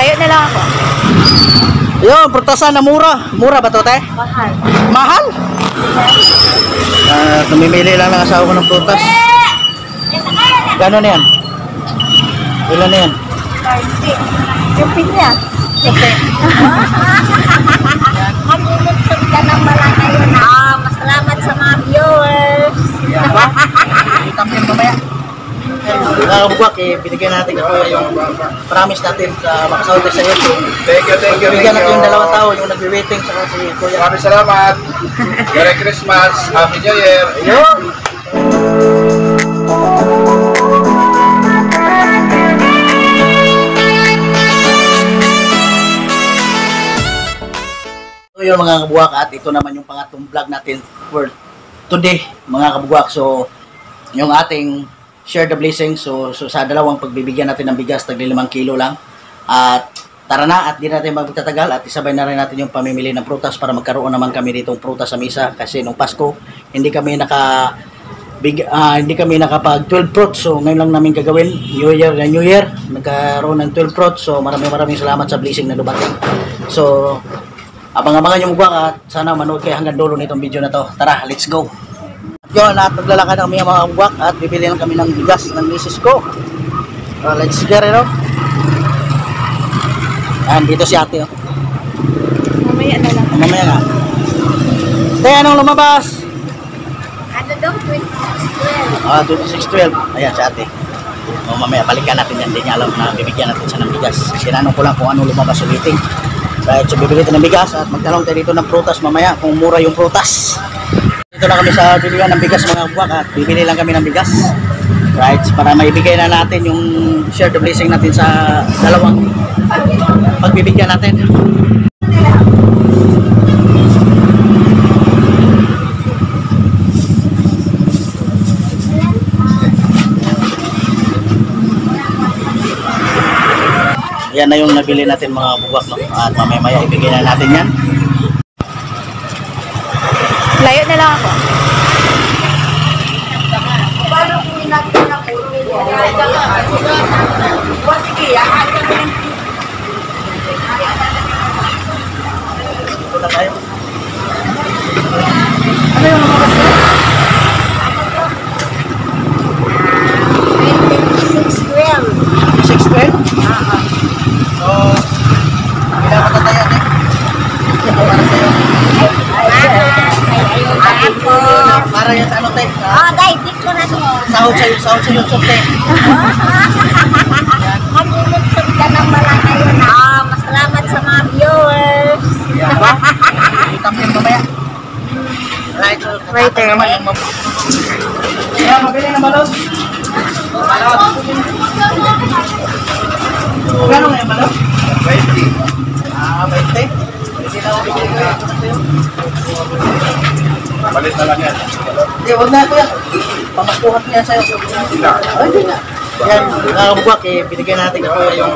Layo na lang ako. Yun, prutasan na mura. Mura ba to, te? Mahal. Mahal? Ah, tumimili lang ng asawa ko ng prutas. Gano'n na yan? Ilan na yan? 30. Yung pinya. Okay. Maglulutsot ka ng malaki yun. Ah, masalamat sa mga viewers. Ba? Itampin mamaya. Nakakabugwak eh, binigyan natin ako yung promise natin sa makasawag sa YouTube. Thank you, thank you, thank Bigyan natin yung dalawang tao, yung nagbe-waiting sa si Kuya. Maraming salamat. Merry Christmas. Happy New Year. Yun! So yun mga kabuwak at ito naman yung pangatlong vlog natin for today mga kabuwak. So yung ating share the blessing. So, so sa dalawang pagbibigyan natin ng bigas, tagli limang kilo lang. At tara na at di natin magtatagal at isabay na rin natin yung pamimili ng prutas para magkaroon naman kami ditong prutas sa misa. Kasi nung Pasko hindi kami naka big, ah, hindi kami nakapag 12 fruits. So ngayon lang namin gagawin. New Year na New Year nagkaroon ng 12 fruits. So maraming maraming salamat sa blessing na dumating. So abang-abangan yung mukha at sana manood kayo hanggang dulo nitong video na to. Tara let's go yun at naglalakad na kami ng mga buwak at bibili lang kami ng bigas ng misis ko uh, let's get it oh. Ayan, dito si ate oh. Mamaya na lang. mamaya nga Te, anong lumabas? Ano daw? 2612. Ah, 2612. Ayan, si ate. O, mamaya, balikan natin yan. Hindi niya alam na bibigyan natin siya ng bigas. Sinanong ko lang kung ano lumabas ulitin. Right, so bibili tayo ng bigas at magtanong tayo dito ng prutas mamaya kung mura yung prutas. Dito na kami sa bilihan ng bigas mga buwak at bibili lang kami ng bigas. Right, para maibigay na natin yung share the blessing natin sa dalawang pagbibigyan natin. Yan na yung nabili natin mga buwak no? at mamaya maya ibigay na natin yan. Layo na lang ako. Ito na tayo. Ano yung lumabas ko? 2612. 612? So, pinapatatayan eh. Para sa'yo. Ako. Para yan sa ano tayo. Oh, guys, picture na Sahod sa'yo, sahod sa YouTube tayo. Maglulutsot ka ng malaki yun. Ah, masalamat sa mga viewers. Yan ba? Itampin mamaya. Right, so, Right there. yung Yan, mabili na balot. Balot. Gano'n nga yung balot? 20. Ah, 20. Hindi na ako Palit na lang yan. Hindi, huwag na kuya. Pamaskuhan ko yan sa'yo. Ay, hindi na. Yan, nakakabugwak eh. Binigyan natin ako yung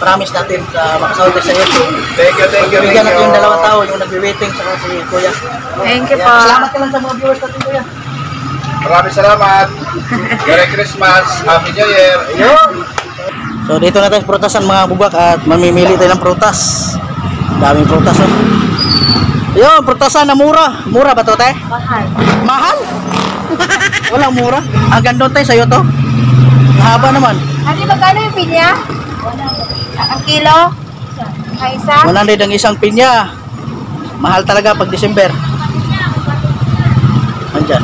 promise natin sa makasawag sa YouTube. Thank you, thank you, thank Bigyan natin yung dalawang tao, yung nagbe-waiting sa si Kuya. Thank you po. Salamat ka lang sa mga viewers natin, Kuya. Maraming salamat. Merry Christmas. Happy New Year. Ayun. So dito na tayo sa prutasan mga bugwak at mamimili tayo ng prutas. Daming prutas oh. Ayun, prutasan na mura. Mura ba to, te? Mahal. Mahal? Walang mura. Hanggang doon tayo sa'yo to. Haba naman. Ano magkano yung pinya? Ang kilo? Ang isa? 100 ang isang pinya. Mahal talaga pag December. Andyan.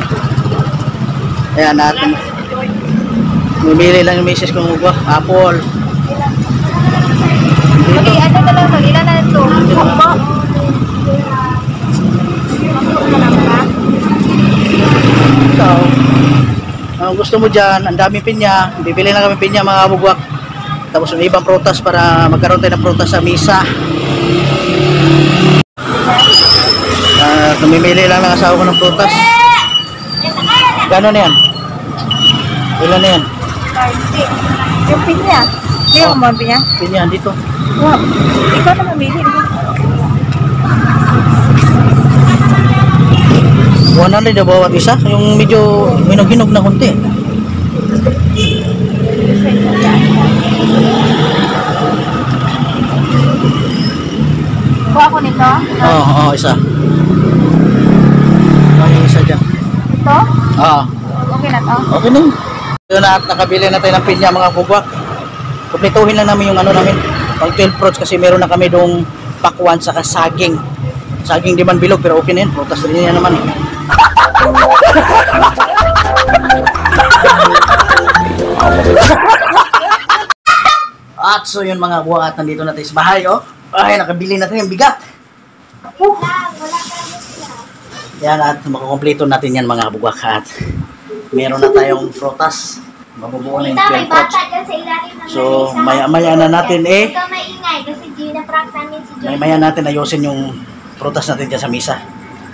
Ayan natin. Mimili lang yung misis kong ugwa. Apple. Okay, ano na lang, mag-ilan na ito? Bukbo. Ikaw. Ang gusto mo dyan, ang daming pinya. Bibili lang kami pinya mga bugwak. Tapos yung ibang prutas para magkaroon tayo ng prutas sa misa. Uh, tumimili lang ng asawa ko ng prutas. Gano'n na yan? Ilan na yan? 30. Yung pinya. Hindi mo mo pinya? Pinya, dito. Wow. Ikaw na mamili. 100 na bawat isa. Yung medyo hinog-hinog na konti. Ito? Oo, oo, isa. Ay, isa dyan. Ito? Oo. Okay na to? Okay na. Yun na at nakabili na tayo ng pinya mga kubwak. Kumpletuhin lang namin yung ano namin. Pang 12 fruits kasi meron na kami dong pakwan sa saging. Saging di man bilog pero okay na yun. Prutas rin yan naman eh. At so yun mga buwak at nandito na tayo sa bahay oh. Ay, nakabili na tayo ng bigat. Yan at makukumpleto natin yan mga kabugwak at meron na tayong prutas. Mabubuo na yung 12 fruits. dyan sa ilalim ng So, maya-maya na natin eh. Maya-maya natin ayusin yung prutas natin dyan sa misa.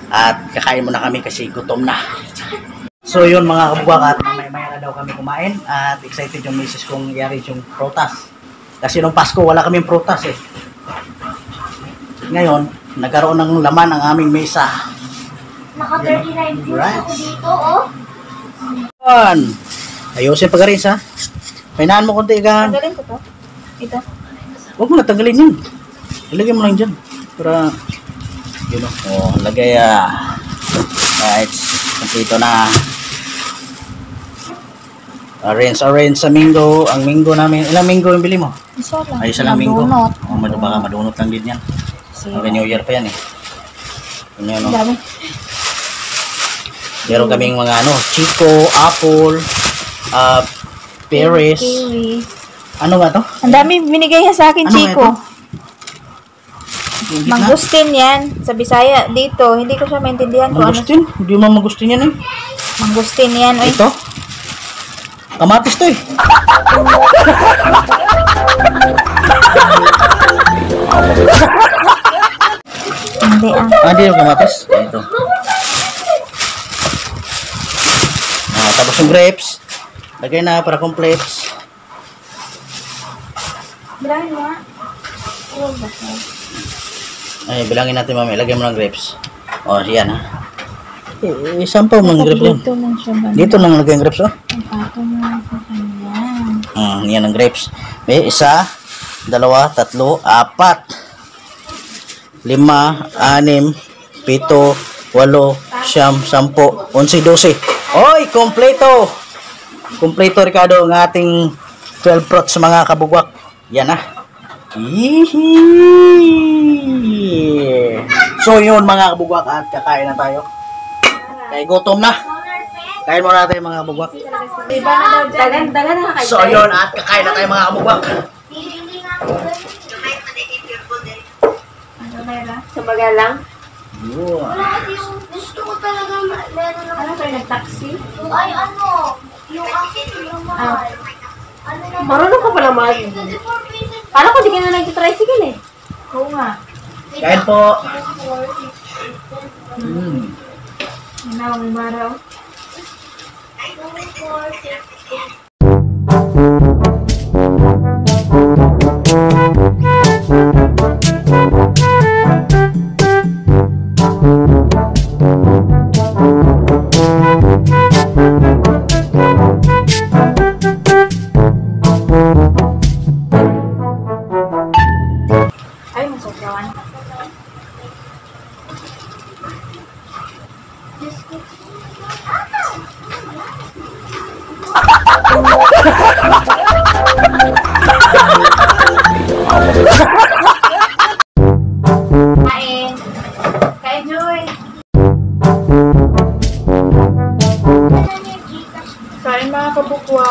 At kakain muna kami kasi gutom na. So yun mga kabugwak at maya-maya na daw kami kumain at excited yung misis kong i yung prutas. Kasi nung Pasko wala kaming prutas eh. Ngayon, nagkaroon ng laman ang aming mesa. Naka 39 views Right. ako dito, oh. Yan. Ayusin pa ka rin sa. Painahan mo konti ka. Tanggalin ko to? Ito? Huwag mo na tanggalin yun. Ilagay mo lang dyan. Para, yun o. Oh, lagay ah. Right. Kompleto na. Orange, orange sa minggo. Ang minggo namin. Ilang minggo yung bili mo? Isa lang. Ay, isa lang minggo. Nabunot. Oh, baka madunot lang din yan. Happy New Year pa yan eh. Yun yun, oh. dami. Meron kaming mga ano, Chico, Apple, uh, Pears. Kiwi. Ano ba to? Ang dami binigay niya sa akin, Ano Chico. Yung gitna? Mangustin yan. Sa Bisaya, dito. Hindi ko siya maintindihan kung ano. Mangustin? Hindi mo mangustin yan eh. Mangustin yan. Ito? Kamatis to eh. Hindi ah. Ah, hindi yung kamatis. Ah, Ito. Ah, tapos yung grapes. Lagay na para complete. Bilangin mo ah. Ay, bilangin natin mamaya. Lagay mo ng grapes. O, oh, yan ha. Eh, sampaw mo ng grapes. Dito lang siya ba? Dito lang lagay ang grapes oh. Ang pato mo lang sa kanya. Hmm, yan ang grapes. May isa, dalawa, tatlo, apat, lima, anim, pito, walo, siyam, sampo, onsi, dose. Oy, kompleto! Kompleto, Ricardo, ang ating 12 fruits mga kabugwak. Yan na. Hihi! So yun mga kabugwak at kakain na tayo. Kaya gutom na. Kain muna tayo mga kabugwak. Dagan, dagan na kayo. So yun at kakain na tayo mga kabugwak. camera? Sumaga lang? Yun. Wala kasi yung gusto ko talaga ma- meron ng... Ano kayo, nag-taxi? Ay ano, yung akin yung Ah. Ano na? Marunong ka pala mag... 24 ko di ka na nag-tricycle eh. Oo nga. Kain po. 24, 6, Mm. Hinawang umaraw. 24, 6,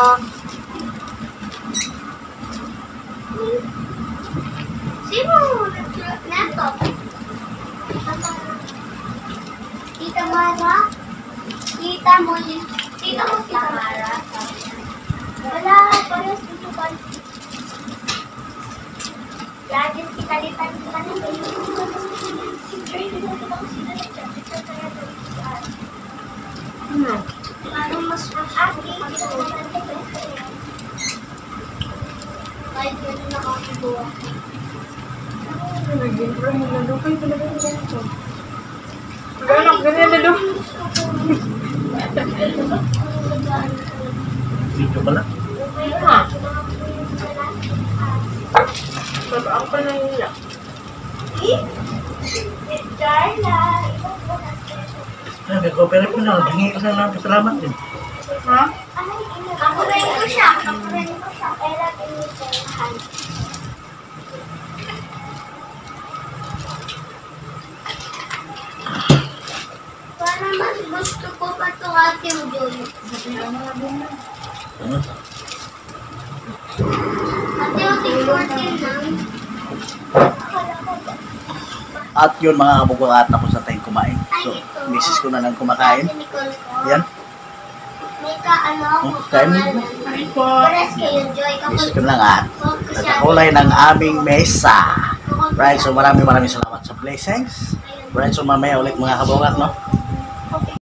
Sino nagsulat na to? Tita Mara? Tita mo. Tita mo Tita Mara? Wala, parehas dito pa. Lagi kitalitan kita na kayo. Si Joy, dito ko sila nagchat-chat kaya doon sa Ano? Parang mas aki, kita mo na Kahit yun nakakabuha. Nag-intro mo na doon. Kayo talaga yung ganito. Gano'n, ganyan na doon. Video pala. Ako pa na yun lang. Carla. Sabi ko, pero po na, hingi ko sa lang salamat din. Ha? Ako rin ko siya. Ako rin ko siya. Kaya lagi niyo siya. Para mas gusto ko pa ito ating Joy. Ano? Ate, ating 14 lang. At yun mga kabugwak at tapos na tayong kumain. So, misis ko na lang kumakain. Yan. Ano, Oh, kain mo. kayo, Joy. Misis ko na lang at nagkakulay ng aming mesa. Right, so maraming maraming salamat sa blessings. Right, so mamaya ulit mga kabugwak, no?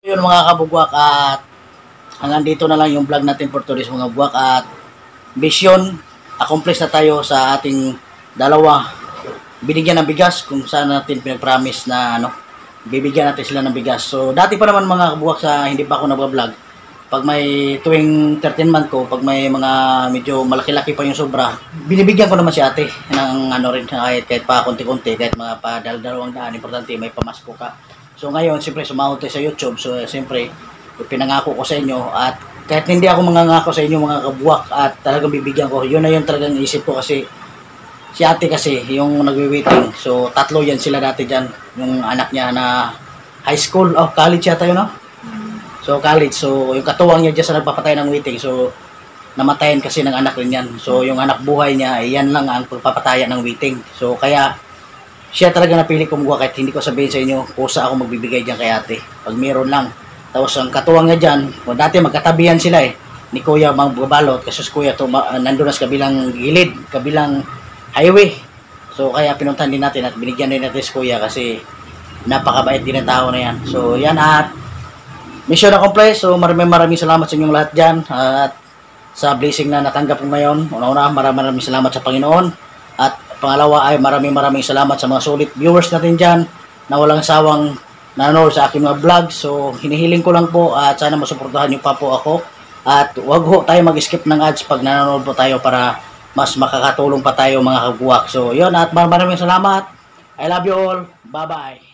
Yun mga kabugwak at hanggang dito na lang yung vlog natin for today's mga buwak. At mission accomplish na tayo sa ating dalawa. Binigyan ng bigas kung saan natin pinag-promise na ano bibigyan natin sila ng bigas. So dati pa naman mga kabuwak sa hindi pa ako nag-vlog pag may tuwing 13 month ko pag may mga medyo malaki-laki pa yung sobra binibigyan ko naman si ate ng ano rin kahit, kahit pa konti-konti kahit mga pa dalawang daan importante may pamasko ka. So ngayon siyempre sumahod tayo sa YouTube. So siyempre pinangako ko sa inyo at kahit hindi ako mangangako sa inyo mga kabuwak at talagang bibigyan ko. Yun na yung talagang isip ko kasi si ate kasi yung nagwi-waiting. So tatlo yan sila dati dyan. Yung anak niya na high school oh college yata yun no so college. So yung katuwang niya dyan sa nagpapatay ng waiting. So namatayan kasi ng anak rin yan. So yung anak buhay niya ay yan lang ang pagpapatayan ng waiting. So kaya siya talaga napili kumuha kahit hindi ko sabihin sa inyo kusa ako magbibigay dyan kay ate. Pag meron lang tapos ang katuwang niya dyan well, dati magkatabihan sila eh ni Kuya Mang Bubalot kasi si Kuya to, ma- nandun na sa kabilang gilid kabilang highway. So kaya pinuntahan din natin at binigyan din natin si Kuya kasi napakabait din ng tao na yan. So yan at mission accomplished. So maraming maraming salamat sa inyong lahat dyan at sa blessing na natanggap ko ngayon. Una-una maraming maraming salamat sa Panginoon at pangalawa ay maraming maraming salamat sa mga sulit viewers natin dyan na walang sawang nanonood sa aking mga vlog. So hinihiling ko lang po at sana masuportahan niyo pa po ako. At wag ho tayo mag-skip ng ads pag nanonood po tayo para mas makakatulong pa tayo mga kaguwak. So, yun at maraming salamat. I love you all. Bye-bye.